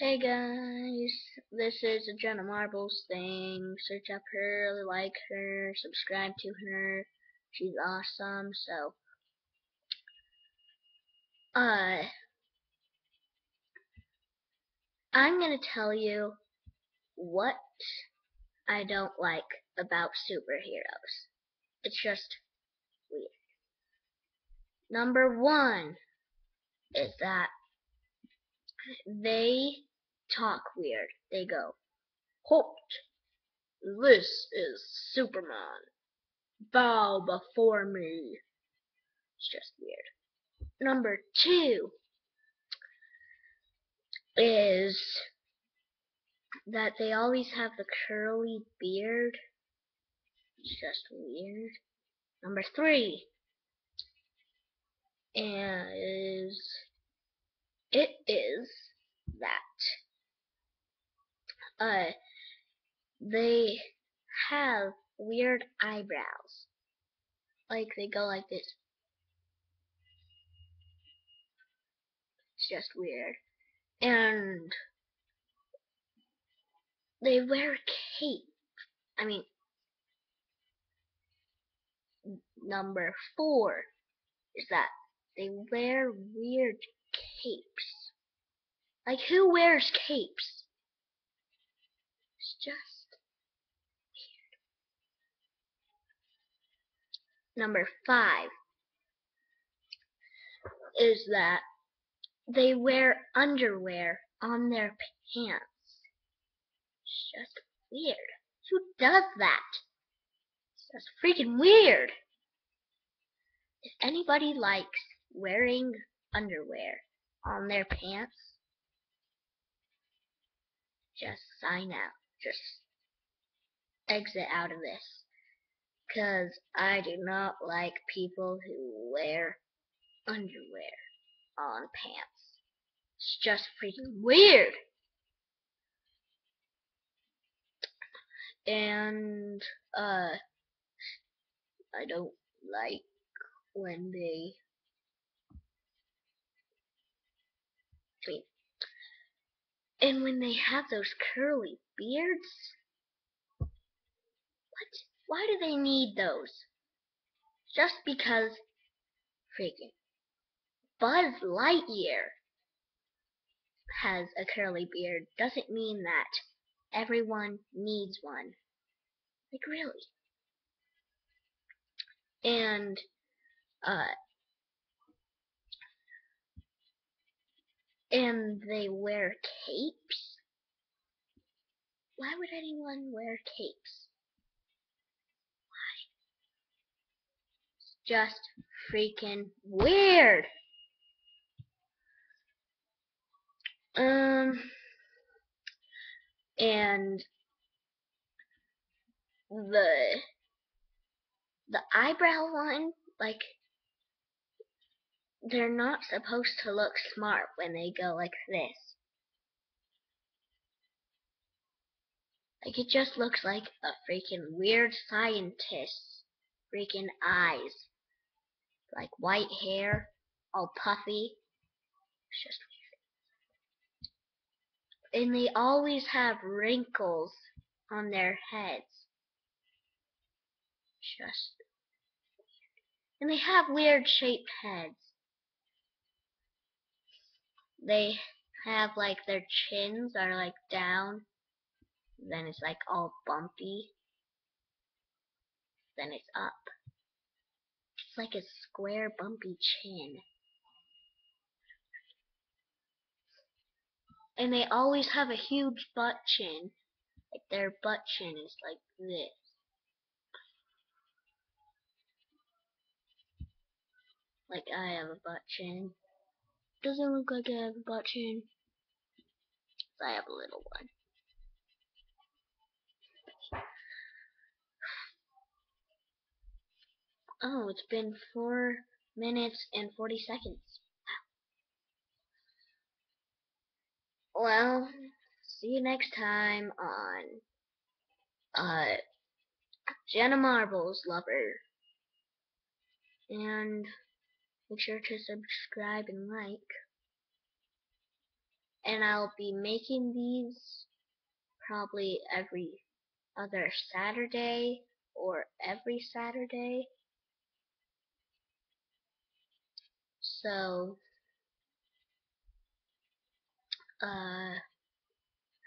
Hey guys, this is Jenna Marbles thing. Search up her, like her, subscribe to her. She's awesome. So, uh, I'm gonna tell you what I don't like about superheroes. It's just weird. Number one is that they talk weird. They go, Halt! This is Superman. Bow before me. It's just weird. Number two is that they always have the curly beard. It's just weird. Number three is it is that uh they have weird eyebrows. Like they go like this. It's just weird. And they wear a cape. I mean number four is that they wear weird capes. Like, who wears capes? Just weird. Number five is that they wear underwear on their pants. It's just weird. Who does that? Just freaking weird. If anybody likes wearing underwear on their pants, just sign out. Just exit out of this. Because I do not like people who wear underwear on pants. It's just freaking weird. And, uh, I don't like when they And when they have those curly beards, what? Why do they need those? Just because freaking Buzz Lightyear has a curly beard doesn't mean that everyone needs one. Like really. And uh and they wear capes? Why would anyone wear capes? Why? It's just freaking weird. Um, and the the eyebrow one, like they're not supposed to look smart when they go like this. Like it just looks like a freaking weird scientist's freaking eyes. Like white hair, all puffy. It's just weird. And they always have wrinkles on their heads. Just. And they have weird shaped heads they have like their chins are like down then it's like all bumpy then it's up. It's like a square bumpy chin. And they always have a huge butt chin. Like their butt chin is like this. Like I have a butt chin doesn't look like I have a butt chin. I have a little one. Oh, it's been 4 minutes and 40 seconds. Well, see you next time on uh, Jenna Marbles Lover. And Make sure to subscribe and like. and I'll be making these probably every other Saturday or every Saturday. So, uh,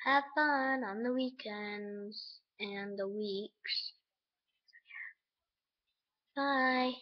have fun on the weekends and the weeks. Bye.